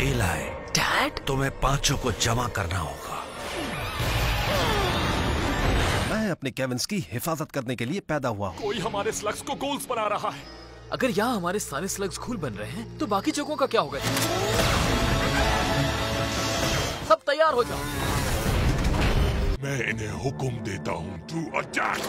Ally dad तुम्हें पाँचों को जमा करना होगा। मैं अपने केविंस की हिफाजत करने के लिए पैदा हुआ हूँ। कोई हमारे स्लग्स को गोल्स बना रहा है। अगर यहाँ हमारे सारे स्लग्स खूल बन रहे हैं तो बाकी जगहों का क्या होगा? सब तैयार हो जाओ। मैं इन्हें हुक्म देता हूँ टू अटैक